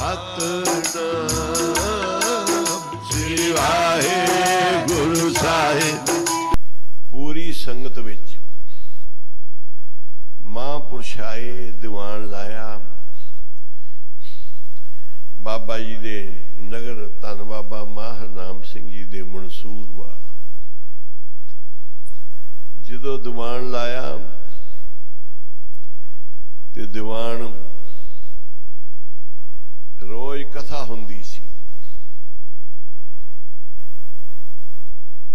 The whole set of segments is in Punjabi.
ਸਤਨਾਮ ਸ੍ਰੀ ਵਾਹਿਗੁਰੂ ਸਾਹਿਬ ਪੂਰੀ ਸੰਗਤ ਵਿੱਚ ਮਹਾਂਪੁਰਸ਼ਾਏ ਦੀਵਾਨ ਲਾਇਆ। ਬਾਬਾ ਜੀ ਦੇ ਨਗਰ ਧੰਨ ਬਾਬਾ ਮਾਹਰ ਨਾਮ ਸਿੰਘ ਜੀ ਦੇ ਮਨਸੂਰ ਵਾਲ। ਜਦੋਂ ਦੀਵਾਨ ਲਾਇਆ ਤੇ ਦੀਵਾਨ ਕਥਾ ਹੁੰਦੀ ਸੀ।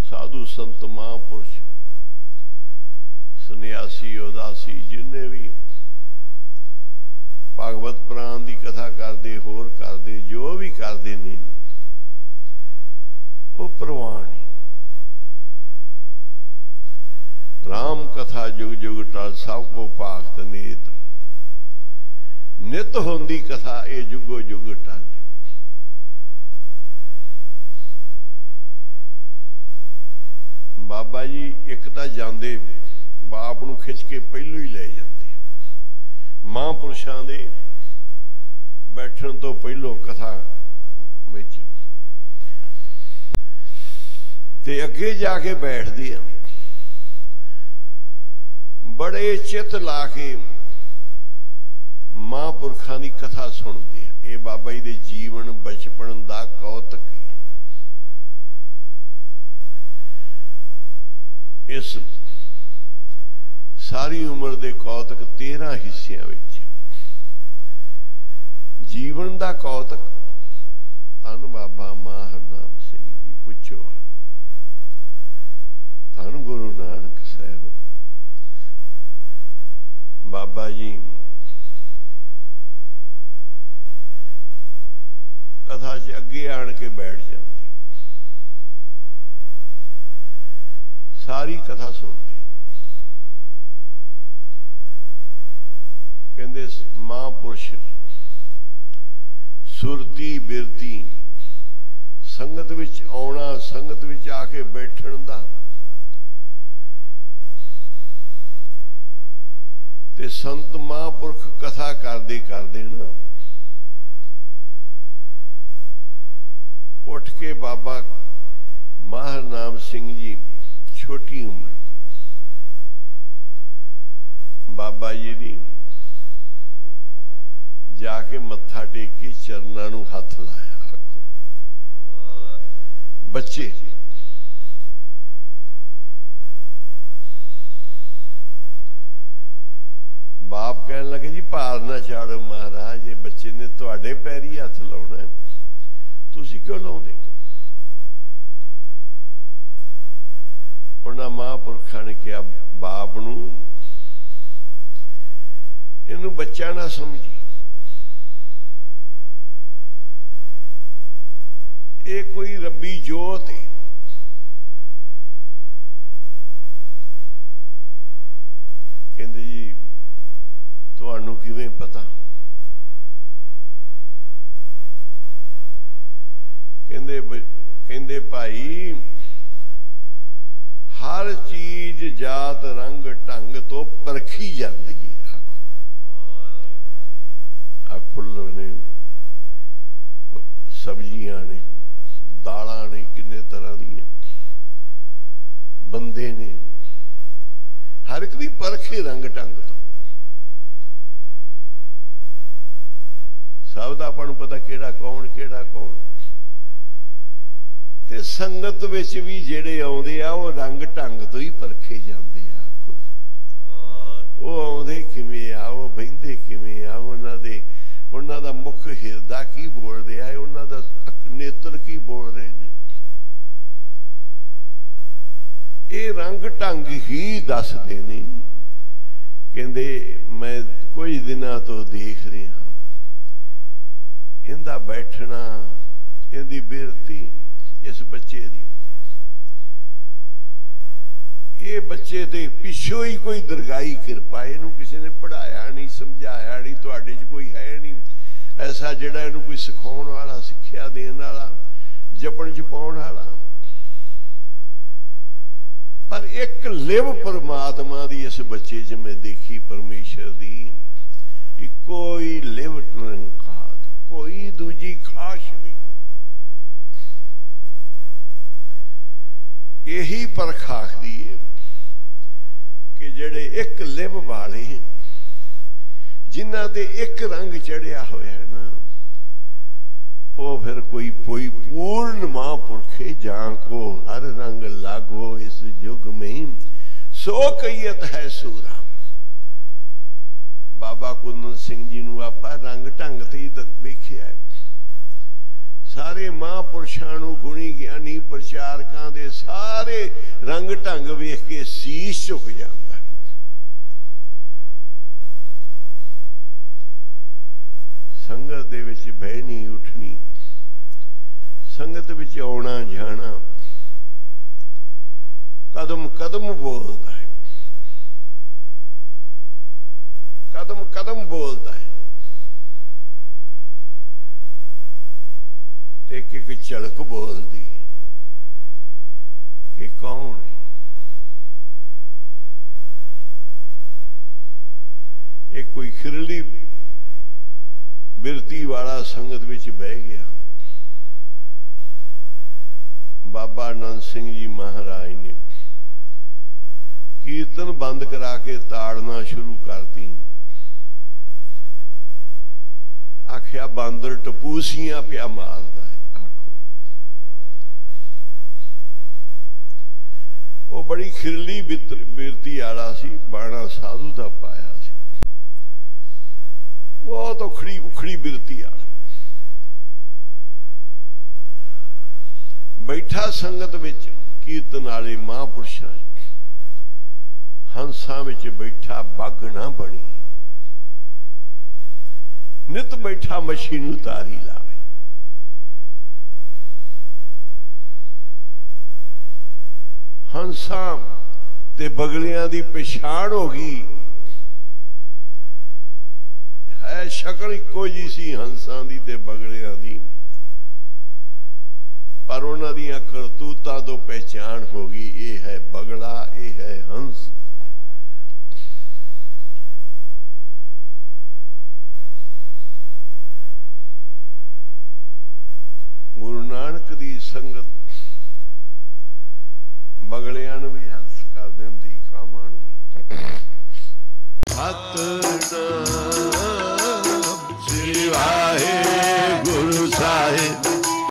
ਸਾਧੂ ਸੰਤ ਮਹਾਂਪੁਰਸ਼, ਸੰਨਿਆਸੀ, ਉਦਾਸੀ, ਜਿੰਨੇ ਵੀ ਭਾਗਵਤ ਪ੍ਰਾਨ ਦੀ ਕਥਾ ਕਰਦੇ, ਹੋਰ ਕਰਦੇ, ਜੋ ਵੀ ਕਰਦੇ ਨੇ, ਉਹ ਪ੍ਰਵਾਨ ਰਾਮ ਕਥਾ ਜੁਗ ਜੁਗ ਟਲ, ਸਭ ਕੋ ਭਾਗਤ ਨੀਤ। ਨਿਤ ਹੁੰਦੀ ਕਥਾ ਇਹ ਜੁਗੋ ਜੁਗ ਟਾਲ। ਬਾਬਾ ਜੀ, ਇੱਕ ਤਾਂ ਜਾਂਦੇ ਬਾਪ ਨੂੰ ਖਿੱਚ ਕੇ ਪਹਿਲੋਂ ਹੀ ਲੈ ਜਾਂਦੇ। ਮਹਾਂਪੁਰਸ਼ਾਂ ਦੇ ਬੈਠਣ ਤੋਂ ਪਹਿਲੋਂ ਕਥਾ ਵਿੱਚ। ਤੇ ਅੱਗੇ ਜਾ ਕੇ ਬੈਠਦੀ ਆ। ਬੜੇ ਚਿੱਤ ਲਾ ਕੇ ਮਹਾਂਪੁਰਖਾਂ ਦੀ ਕਥਾ ਸੁਣਦੇ ਆ। ਇਹ ਬਾਬਾ ਜੀ ਦੇ ਜੀਵਨ, ਬਚਪਨ ਦਾ ਕੌਤਕ ਇਸ ਸਾਰੀ ਉਮਰ ਦੇ ਕੌਤਕ 13 ਹਿੱਸਿਆਂ ਵਿੱਚ। ਜੀਵਨ ਦਾ ਕੌਤਕ। ਧੰਨ ਬਾਬਾ ਮਾਂ ਹਰਨਾਮ ਸਿੰਘ ਜੀ, ਪੁੱਛੋ। ਧੰਨ ਗੁਰੂ ਨਾਨਕ ਸਾਹਿਬ। ਬਾਬਾ ਜੀ ਕਥਾ 'ਚ ਅੱਗੇ ਆਣ ਕੇ ਬੈਠ ਜਾਂਦੇ। ਸਾਰੀ ਕਥਾ ਸੁਣਦੇ। ਕਹਿੰਦੇ ਮਹਾਂਪੁਰਸ਼, ਸੁਰਤੀ ਬਿਰਤੀ, ਸੰਗਤ ਵਿੱਚ ਆਉਣਾ, ਸੰਗਤ ਵਿੱਚ ਆ ਕੇ ਬੈਠਣ ਦਾ। ਤੇ ਸੰਤ ਮਹਾਂਪੁਰਖ ਕਥਾ ਕਰਦੇ ਕਰਦੇ ਨਾ ਉੱਠ ਕੇ ਬਾਬਾ ਮਾਹਰ ਨਾਮ ਸਿੰਘ ਜੀ, ਛੋਟੀ ਉਮਰ ਬਾਬਾ ਜੀ ਦੀ ਜਾ ਕੇ ਮੱਥਾ ਟੇਕੀ, ਚਰਨਾਂ ਨੂੰ ਹੱਥ ਲਾਇਆ, ਆਖੋ ਬੱਚੇ, ਬਾਪ ਕਹਿਣ ਲੱਗੇ ਜੀ ਭਾਰ ਨਾ ਛਾੜੋ ਮਹਾਰਾਜ, ਇਹ ਬੱਚੇ ਨੇ ਤੁਹਾਡੇ ਪੈਰੀ ਹੱਥ ਲਾਉਣਾ ਹੈ। ਤੁਸੀਂ ਕਿਉਂ ਲਾਉਂਦੇ? ਉਹਨਾਂ ਮਹਾਂਪੁਰਖਾਂ ਨੇ ਕਿਹਾ, ਬਾਪ ਨੂੰ ਇਹਨੂੰ ਬੱਚਾ ਨਾ ਸਮਝੀ। ਇਹ ਕੋਈ ਰੱਬੀ ਜੋਤ ਹੈ ਕਹਿੰਦੇ ਜੀ, ਤੁਹਾਨੂੰ ਕਿਵੇਂ ਪਤਾ? ਕਹਿੰਦੇ ਕਹਿੰਦੇ ਭਾਈ, ਹਰ ਚੀਜ਼ ਜਾਤ ਰੰਗ ਢੰਗ ਤੋਂ ਪਰਖੀ ਜਾਂਦੀ ਹੈ ਆ ਫੁੱਲ ਨੇ, ਸਬਜ਼ੀਆਂ ਨੇ, ਦਾਲਾਂ ਨੇ ਕਿੰਨੇ ਤਰ੍ਹਾਂ ਦੀਆਂ। ਬੰਦੇ ਨੇ, ਹਰ ਇੱਕ ਦੀ ਪਰਖੇ ਰੰਗ ਢੰਗ ਤੋਂ। ਸਭ ਦਾ ਆਪਾਂ ਨੂੰ ਪਤਾ ਕਿਹੜਾ ਕੌਣ ਕਿਹੜਾ ਕੌਣ। ਤੇ ਸੰਗਤ ਵਿੱਚ ਵੀ ਜਿਹੜੇ ਆਉਂਦੇ ਆ, ਉਹ ਰੰਗ ਢੰਗ ਤੋਂ ਹੀ ਪਰਖੇ ਜਾਂਦੇ ਆ ਉਹ ਆਉਂਦੇ ਕਿਵੇਂ ਆ, ਉਹ ਬਹਿੰਦੇ ਕਿਵੇਂ ਆ, ਉਹਨਾਂ ਦੇ, ਉਹਨਾਂ ਦਾ ਮੁੱਖ ਹਿਰਦਾ ਕੀ ਬੋਲਦੇ ਆ, ਉਹਨਾਂ ਦਾ ਨੇਤਰ ਕੀ ਬੋਲ ਰਹੇ ਨੇ। ਇਹ ਰੰਗ ਢੰਗ ਹੀ ਦੱਸਦੇ ਨੇ। ਕਹਿੰਦੇ, ਮੈਂ ਕੁਝ ਦਿਨਾਂ ਤੋਂ ਦੇਖ ਰਿਹਾ। ਇਹਦਾ ਬੈਠਣਾ, ਇਹਦੀ ਬਿਰਤੀ ਇਸ ਬੱਚੇ ਦੀ। ਇਹ ਬੱਚੇ ਦੇ ਪਿੱਛੋਂ ਹੀ ਕੋਈ ਦਰਗਾਈ ਕਿਰਪਾ, ਇਹਨੂੰ ਕਿਸੇ ਨੇ ਪੜਾਇਆ ਨਹੀਂ, ਸਮਝਾਇਆ ਨਹੀਂ, ਤੁਹਾਡੇ 'ਚ ਕੋਈ ਹੈ ਨਹੀਂ। ਐਸਾ ਜਿਹੜਾ ਇਹਨੂੰ ਕੋਈ ਸਿਖਾਉਣ ਵਾਲਾ, ਸਿੱਖਿਆ ਦੇਣ ਵਾਲਾ, ਜਪਣ ਜਪਾਉਣ ਵਾਲਾ। ਪਰ ਇੱਕ ਲਿਵ ਪਰਮਾਤਮਾ ਦੀ ਇਸ ਬੱਚੇ 'ਚ ਮੈਂ ਦੇਖੀ ਪਰਮੇਸ਼ਰ ਦੀ। ਕੋਈ ਹੀ ਲਿਵ ਨਿਰੰਕਾਰ, ਕੋਈ ਦੂਜੀ ਖਾਸ਼ ਨਹੀਂ। ਇਹੀ ਪਰਖ ਆਖਦੀ ਹੈ ਕਿ ਜਿਹੜੇ ਇੱਕ ਲਿਬ ਵਾਲੇ ਜਿਨ੍ਹਾਂ ਤੇ ਇੱਕ ਰੰਗ ਚੜਿਆ ਹੋਇਆ ਨਾ, ਉਹ ਫਿਰ ਕੋਈ ਕੋਈ ਪੂਰਨ ਮਹਾਂਪੁਰਖੇ ਜਾਂ ਕੋ ਹਰ ਰੰਗ ਲਾਗੋ ਇਸ ਯੁਗ में ਸੋ ਕਈਤ ਹੈ ਸੂਰਾ ਬਾਬਾ ਕੁੰਦਨ ਸਿੰਘ ਜੀ ਨੂੰ ਆਪਾਂ ਰੰਗ ਢੰਗ ਤੇ ਹੀ ਵੇਖਿਆ ਹੈ। ਸਾਰੇ ਮਹਾਂਪੁਰਸ਼ਾਂ ਨੂੰ ਗੁਣੀ ਗਿਆਨੀ ਪ੍ਰਚਾਰਕਾਂ ਦੇ ਸਾਰੇ ਰੰਗ ਢੰਗ ਵੇਖ ਕੇ ਸੀਸ ਝੁਕ ਜਾਂਦਾ ਸੰਗਤ ਦੇ ਵਿੱਚ ਬਹਿਣੀ ਉੱਠਣੀ। ਸੰਗਤ ਵਿੱਚ ਆਉਣਾ ਜਾਣਾ ਕਦਮ ਕਦਮ ਬੋਲਦਾ ਹੈ। ਕਦਮ ਕਦਮ ਬੋਲਦਾ ਹੈ ਇੱਕ ਇੱਕ ਝਲਕ ਬੋਲਦੀ ਹੈ ਕਿ ਕੌਣ ਹੈ? ਇਹ ਕੋਈ ਖਿਰਲੀ ਬਿਰਤੀ ਵਾਲਾ ਸੰਗਤ ਵਿੱਚ ਬਹਿ ਗਿਆ। ਬਾਬਾ ਨੰਦ ਸਿੰਘ ਜੀ ਮਹਾਰਾਜ ਨੇ ਕੀਰਤਨ ਬੰਦ ਕਰਾ ਕੇ ਤਾੜਨਾ ਸ਼ੁਰੂ ਕਰਤੀ। ਆਖਿਆ, ਬਾਂਦਰ ਟਪੂਸੀਆਂ ਪਿਆ ਮਾਰਦਾ ਹੈ ਆਖੋ ਉਹ ਬੜੀ ਖਿਰਲੀ ਬਿਰਤੀ ਆਲਾ ਸੀ, ਬਾਣਾ ਸਾਧੂ ਦਾ ਪਾਇਆ ਸੀ। ਬਹੁਤ ਉਖੜੀ ਉਖੜੀ ਬਿਰਤੀ ਵਾਲਾ ਬੈਠਾ ਸੰਗਤ ਵਿੱਚ ਕੀਰਤਨ ਵਾਲੇ ਮਹਾਂਪੁਰਸ਼ਾਂ ਹੰਸਾਂ ਵਿੱਚ ਬੈਠਾ ਬੱਗ ਨਾ ਬਣੀ। ਨਿਤ ਬੈਠਾ ਮੱਛੀ ਨੂੰ ਤਾਰੀ ਲਾਵੇ ਹੰਸਾਂ ਤੇ ਬਗਲਿਆਂ ਦੀ ਪਛਾਣ ਹੋ ਗਈ। ਹੈ ਸ਼ਕਲ ਇੱਕੋ ਜੀ ਸੀ ਹੰਸਾਂ ਦੀ ਤੇ ਬਗਲਿਆਂ ਦੀ। ਪਰ ਉਹਨਾਂ ਦੀਆਂ ਕਰਤੂਤਾਂ ਤੋਂ ਪਹਿਚਾਣ ਹੋ ਗਈ, ਇਹ ਹੈ ਬਗਲਾ, ਇਹ ਹੈ ਹੰਸ। ਗੁਰੂ ਨਾਨਕ ਦੀ ਸੰਗਤ ਬਗਲਿਆਂ ਨੂੰ ਵੀ ਹੰਸ ਕਰ ਦਿੰਦੀ ਕਾਮਾਂ ਨੂੰ ਵੀ। ਸਤਨਾਮ